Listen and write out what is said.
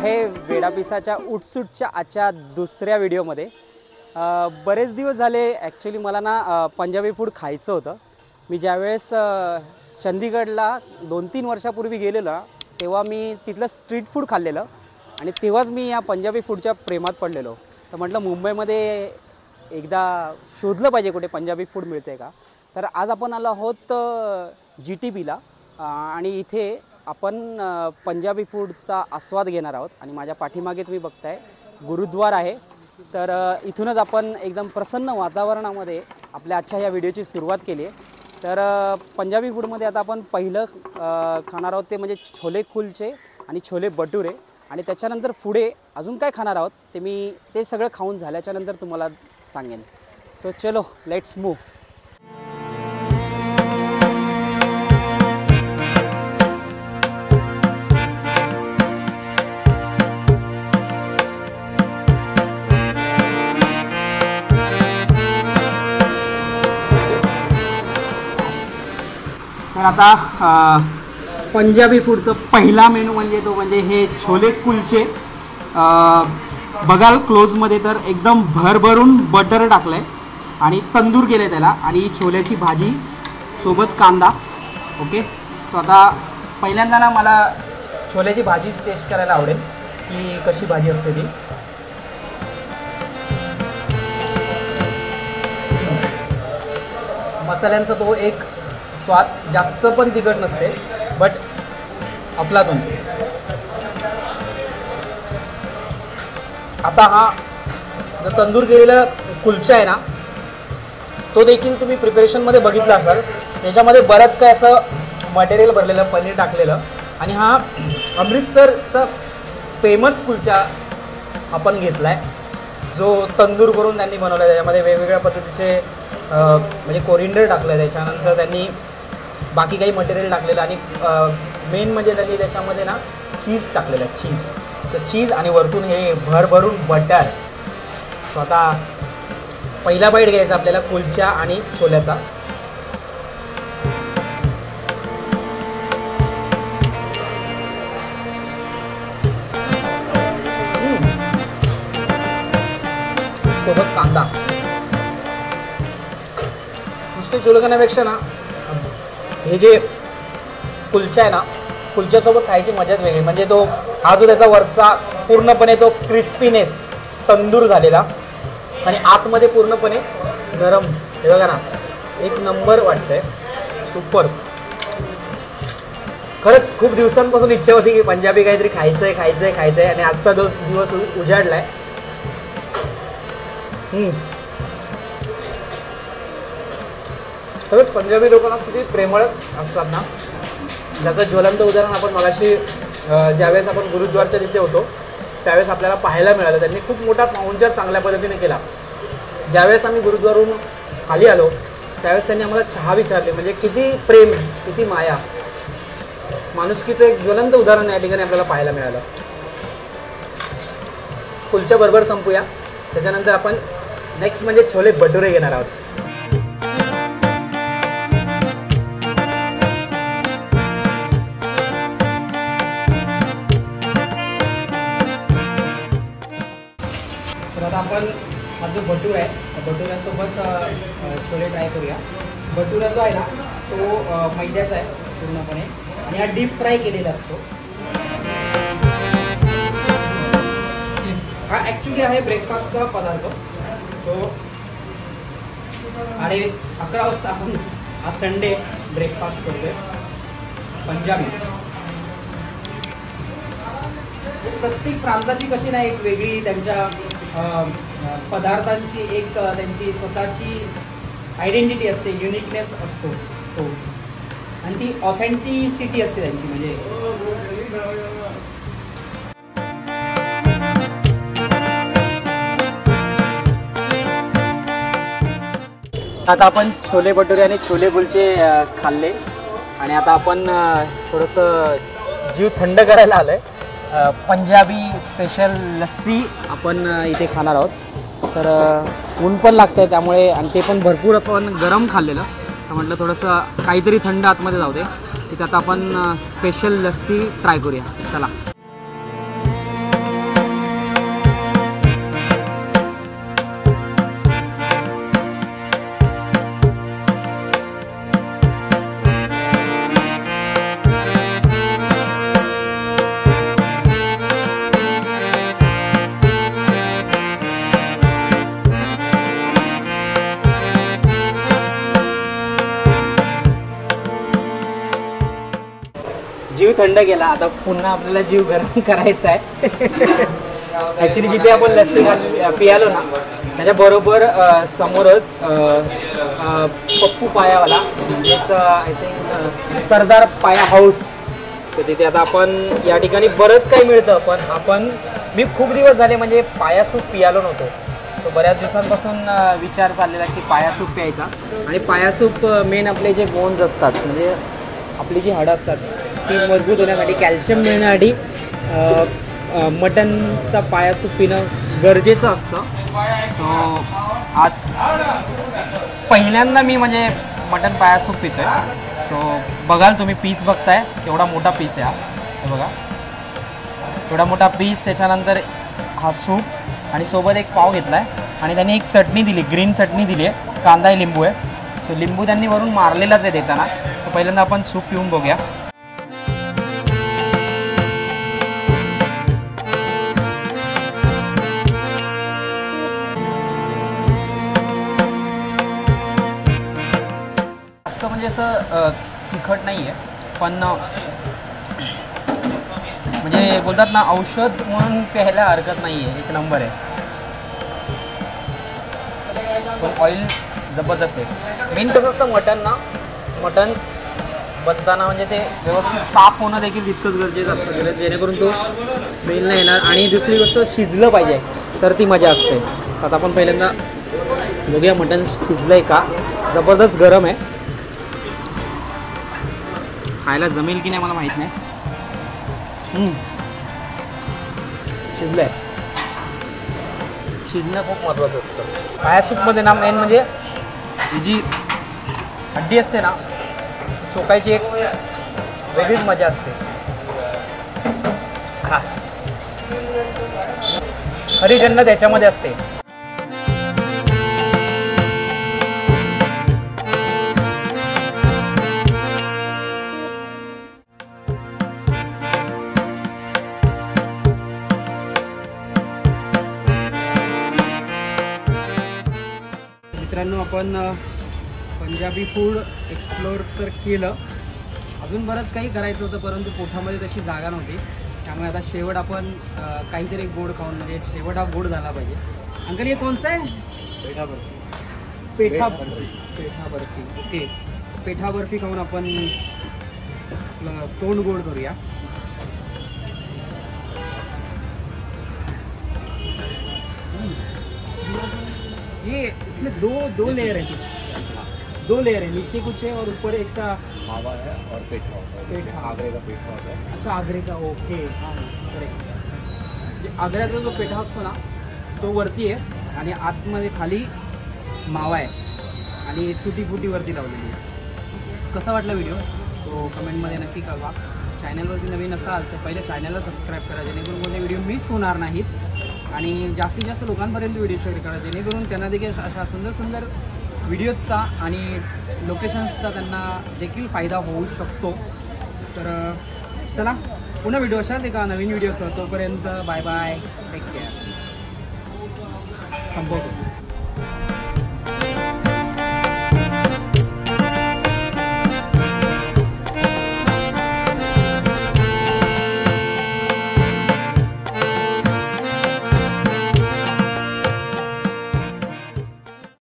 आहे वेडापिसाच्या उठसूटच्या आजच्या दुसऱ्या व्हिडिओमध्ये. बरेच दिवस झाले ॲक्च्युली मला ना पंजाबी फूड खायचं होतं. मी ज्यावेळेस चंदीगडला दोन तीन वर्षापूर्वी गेलेलो तेव्हा मी तिथलं स्ट्रीट फूड खाल्लेलं आणि तेव्हाच मी या पंजाबी फूडच्या प्रेमात पडलेलो. तर म्हटलं मुंबईमध्ये एकदा शोधलं पाहिजे कुठे पंजाबी फूड मिळते का. तर आज आपण आलो आहोत जी टी बीला आणि इथे आपण पंजाबी फूडचा आस्वाद घेणार आहोत आणि माझ्या पाठीमागे तुम्ही बघताय गुरुद्वार आहे. तर इथूनच आपण एकदम प्रसन्न वातावरणामध्ये आपल्या आजच्या या व्हिडिओची सुरुवात केली आहे. तर पंजाबी फूडमध्ये आता आपण पहिलं खाणार आहोत ते म्हणजे छोले कुलचे आणि छोले भटुरे. आणि त्याच्यानंतर पुढे अजून काय खाणार आहोत ते मी ते सगळं खाऊन झाल्याच्यानंतर तुम्हाला सांगेन. सो चलो लेट्स मूव तर आता पंजाबी फूडचं पहिला मेनू म्हणजे तो म्हणजे हे छोले कुलचे. बघाल क्लोजमध्ये तर एकदम भरभरून बटर टाकलं आहे आणि तंदूर केलं आहे त्याला आणि छोल्याची भाजी सोबत कांदा. ओके? सो आता पहिल्यांदा ना मला छोल्याची भाजीच टेस्ट करायला आवडेल. की कशी भाजी असते ती. मसाल्यांचा तो एक स्वाद जास्त पण तिखट नसते बट अफलातून. आता हा जो तंदूर केलेला कुलचा आहे ना तो देखील तुम्ही प्रिपरेशनमध्ये बघितला असाल. त्याच्यामध्ये बरंच काय असं मटेरियल भरलेलं पनीर टाकलेलं. आणि हा अमृतसरचा फेमस कुलचा आपण घेतला आहे जो तंदूर करून त्यांनी बनवला आहे त्याच्यामध्ये वेगवेगळ्या पद्धतीचे म्हणजे कोरिंडर टाकलं आहे त्याच्यानंतर त्यांनी बाकी काही मटेरियल टाकलेलं आणि मेन म्हणजे त्यांनी त्याच्यामध्ये ना चीज टाकलेलं आहे चीज सो चीज आणि वरतून हे भरभरून बटर स्वतः पहिला बाईट घ्यायचा आपल्याला कुलच्या आणि छोल्याचा. सोबत कांदा. नुसते छोले खाण्यापेक्षा ना हे जे कुलचा आहे ना कुलच्यासोबत खायची मजाच वेगळी. म्हणजे तो हा जो त्याचा वरचा पूर्णपणे तो क्रिस्पीनेस तंदूर झालेला आणि आतमध्ये पूर्णपणे गरम. हे बघा ना एक नंबर वाटतंय. सुपर खरंच खूप दिवसांपासून इच्छा होती की पंजाबी काहीतरी खायचं आहे खायचं आहे खायचं आहे आणि आजचा दिवस दिवस उजाडला आहे खरंच पंजाबी लोकांना किती प्रेमळ असतात ना? ज्याचं ज्वलंत उदाहरण आपण मगाशी ज्यावेळेस आपण गुरुद्वारच्या तिथे होतो त्यावेळेस आपल्याला पाहायला मिळालं. त्यांनी खूप मोठा पाहुणचार चांगल्या पद्धतीने केला. ज्यावेळेस आम्ही गुरुद्वारून खाली आलो त्यावेळेस त्यांनी आम्हाला चहा विचारली. म्हणजे किती प्रेम किती माया. माणुसकीचं एक ज्वलंत उदाहरण या ठिकाणी आपल्याला पाहायला मिळालं. कुलच्या बरोबर संपूया. त्याच्यानंतर आपण नेक्स्ट म्हणजे छोले भटुरे घेणार आहोत. तर आता आपण हा जो भटूर आहे त्या भटुऱ्यासोबत छोले ट्राय करूया. भटुरा जो आहे ना तो मैद्याचा आहे पूर्णपणे. आणि हा डीप फ्राय केलेला असतो. हा ॲक्च्युली आहे ब्रेकफास्टचा पदार्थ. तो साडे अकरा वाजता आपण हा संडे ब्रेकफास्ट करतोय. पंजाबी. प्रत्येक प्रांताची कशी नाही एक वेगळी त्यांच्या पदार्थांची एक त्यांची स्वतःची आयडेंटिटी असते युनिकनेस असतो तो. आणि ती ऑथेंटिसिटी असते त्यांची म्हणजे. आता आपण छोले भटुरे आणि छोले कुलचे खाल्ले. आणि आता आपण थोडंसं जीव थंड करायला आलं आहे पंजाबी स्पेशल लस्सी आपण इथे खाणार आहोत. तर ऊन पण लागतं आहे त्यामुळे आणि ते पण भरपूर आपण गरम खाल्लेलं. तर म्हटलं थोडंसं काहीतरी थंड आतमध्ये जाऊ दे. तिथं आता आपण स्पेशल लस्सी ट्राय करूया. चला. जीव थंड गेला आता पुन्हा आपल्याला जीव गरम करायचा आहे ॲक्च्युली जिथे आपण लस्सी घाल- पियालो ना त्याच्या बरोबर अ, समोरच पप्पू पायावाला म्हणजेच आय थिंक सरदार पाया हाऊस तर तिथे आता आपण या ठिकाणी बरंच काही मिळतं पण आपण मी खूप दिवस झाले म्हणजे पाया सूप पियालो नव्हतो. सो बऱ्याच दिवसांपासून विचार चाललेला की पाया सूप प्यायचा. आणि पाया सूप मेन आपले जे बोन्स असतात म्हणजे आपली जी हाडं असतात ती मजबूत होण्यासाठी कॅल्शियम मिळण्यासाठी मटनचा पाया सूप पिणं गरजेचं असतं. सो आज पहिल्यांदा मी म्हणजे मटन पाया सूप पितोय. सो बघाल तुम्ही पीस बघताय केवढा मोठा पीस आहे हा. बघा. एवढा मोठा पीस त्याच्यानंतर हा सूप आणि सोबत एक पाव घेतला आहे आणि त्यांनी एक चटणी दिली ग्रीन चटणी दिली आहे. कांदा आहे लिंबू आहे. सो लिंबू त्यांनी वरून मारलेलाच आहे देताना. सो पहिल्यांदा आपण सूप पिऊन बघूया. असं तिखट नाही आहे पण म्हणजे बोलतात ना औषध म्हणून प्यायला हरकत नाही आहे एक नंबर आहे. पण ऑइल जबरदस्त आहे. मेन कसं असतं मटन ना मटन बनताना म्हणजे ते व्यवस्थित साफ होणं देखील तितकंच गरजेचं असतं जेणेकरून तो स्मेल नाही येणार. आणि दुसरी गोष्ट शिजलं पाहिजे तर ती मजा असते. आता आपण पहिल्यांदा बघूया मटन शिजलं आहे का? जबरदस्त गरम आहे. खायला जमेल की नाही मला माहीत नाही. शिजलंय. शिजणं खूप महत्त्वाचं असतं. पाया सूपमध्ये ना मेन म्हणजे ही जी हड्डी असते ना चोकायची एक वेगळीच मजा असते. हा. खरी जन्नत याच्यामध्ये असते. मित्रांनो आपण पंजाबी फूड एक्सप्लोअर तर केलं. अजून बरंच काही करायचं होतं परंतु पोठामध्ये तशी जागा नव्हती. त्यामुळे आता शेवट आपण काहीतरी गोड खाऊन म्हणजे शेवट हा गोड झाला पाहिजे. अंकल हे कोणचं आहे? पेठा बर्फी पेठा पेठा बर्फी ओके. पेठा बर्फी खाऊन आपण तोंड गोड करूया. ये इसमें दो दो लेयर है कुछ। दो लेयर है नीचे कुछ है और ऊपर एक सा मावा है और है। पेठा। आगरे का पेठा होता है। अच्छा आग्रे का ओके हां करेक्ट आग्र्याचा जो पेठा असतो ना तो वरती आहे आणि आतमध्ये खाली मावा आहे. आणि तुटी फुटीवरती लावलेली आहे. कसा वाटला व्हिडिओ तो कमेंटमध्ये नक्की कळवा. चॅनलवरती नवीन असाल तर पहिले चॅनलला सबस्क्राईब करा जेणेकरून कोणते व्हिडिओ मिस होणार नाहीत. आणि जास्तीत जास्त लोकांपर्यंत व्हिडिओ शेअर करा जेणेकरून त्यांना देखील अशा- सुंदर सुंदर व्हिडिओजचा आणि लोकेशन्सचा त्यांना देखील फायदा होऊ शकतो. तर चला पुन्हा व्हिडिओ अशाच एका नवीन व्हिडिओसह तोपर्यंत बाय बाय टेक केअर संपवतो.